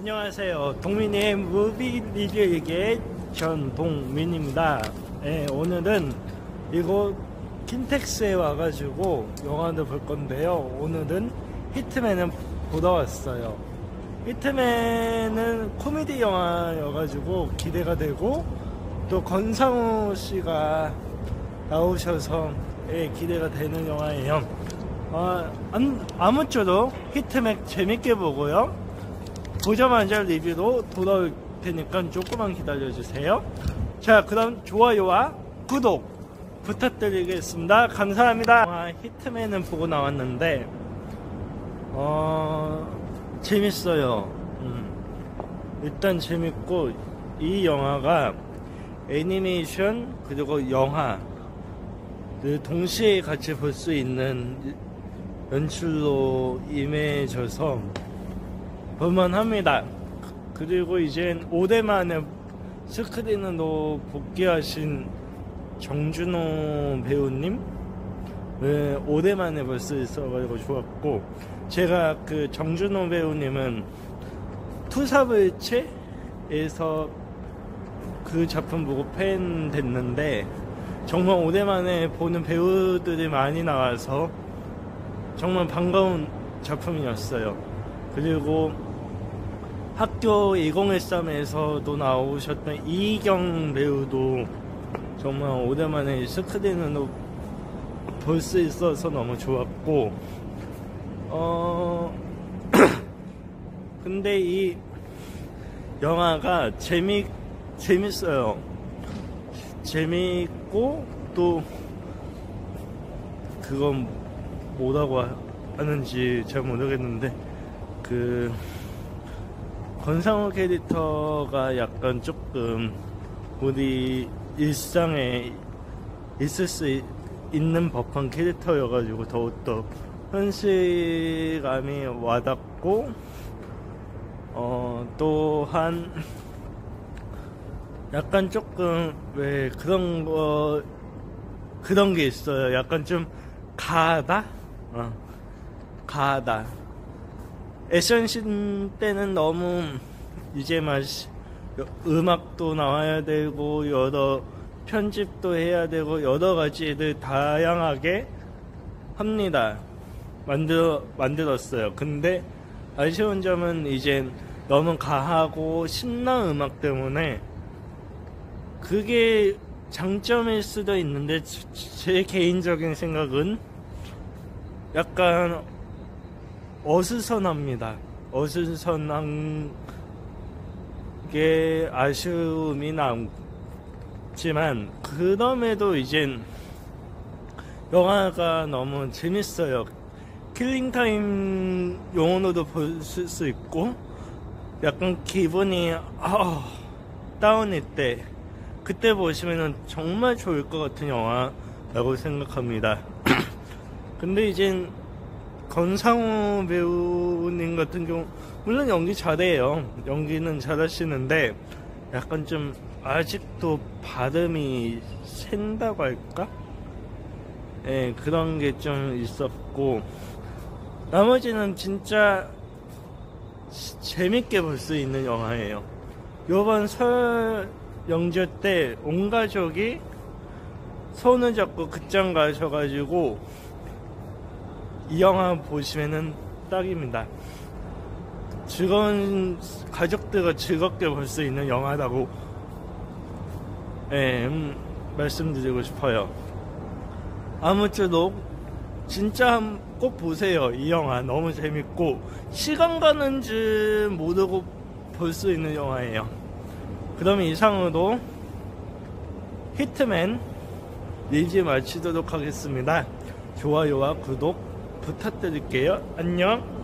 안녕하세요. 동민의 무비 리뷰에게 전동민입니다. 네, 오늘은 이곳 킨텍스에 와가지고 영화를 볼 건데요. 오늘은 히트맨을 보러 왔어요. 히트맨은 코미디 영화여가지고 기대가 되고 또 권상우 씨가 나오셔서 예, 기대가 되는 영화예요. 어, 아무쪼록 히트맥 재밌게 보고요. 보자마자 리뷰로 돌아올 테니까 조금만 기다려주세요. 자, 그럼 좋아요와 구독 부탁드리겠습니다. 감사합니다. 영화 히트맨은 보고 나왔는데, 어, 재밌어요. 음. 일단 재밌고, 이 영화가 애니메이션, 그리고 영화, 동시에 같이 볼 수 있는 연출로 임해져서 볼만합니다. 그리고 이젠 5대 만에 스크린으로 복귀하신 정준호 배우님 네, 5대 만에 볼수 있어가지고 좋았고 제가 그 정준호 배우님은 투사불체에서 그 작품 보고 팬 됐는데 정말 오랜만에 보는 배우들이 많이 나와서 정말 반가운 작품이었어요. 그리고 학교 2013에서도 나오셨던 이경 배우도 정말 오랜만에 스크린으로 볼 수 있어서 너무 좋았고, 어, 근데 이 영화가 재미, 재밌어요. 재미있고, 또, 그건 뭐라고 하는지 잘 모르겠는데 그 권상우 캐릭터가 약간 조금 우리 일상에 있을 수 있 는 법한 캐릭터여가지고 더욱더 현실감이 와닿고 어 또한 약간 조금 왜 그런 거 그런 게 있어요. 약간 좀 가다 어, 가다. 액션신 때는 너무 이제 막 음악도 나와야 되고 여러 편집도 해야 되고 여러 가지를 다양하게 합니다. 만들어 만들었어요. 근데 아쉬운 점은 이제 너무 가하고 신나 음악 때문에 그게 장점일 수도 있는데 제 개인적인 생각은 약간 어수선합니다. 어수선한 게 아쉬움이 남지만 그럼에도 이젠 영화가 너무 재밌어요. killing time용으로도 볼 수 있고 약간 기분이 아, 다운일 때 그때 보시면 정말 좋을 것 같은 영화라고 생각합니다. 근데 이젠 권상우 배우님 같은 경우 물론 연기 잘해요. 연기는 잘하시는데 약간 좀 아직도 발음이 샌다고 할까? 예, 그런 게 좀 있었고 나머지는 진짜 재밌게 볼 수 있는 영화예요. 요번 설 영절 때 온 가족이 손을 잡고 극장 가셔가지고 이 영화 보시면은 딱입니다. 즐거운 가족들과 즐겁게 볼 수 있는 영화라고 예, 음, 말씀드리고 싶어요. 아무쪼록 진짜 꼭 보세요. 이 영화 너무 재밌고 시간 가는 줄 모르고 볼 수 있는 영화예요. 그럼 이상으로 히트맨 리뷰 마치도록 하겠습니다. 좋아요와 구독 부탁드릴게요. 안녕.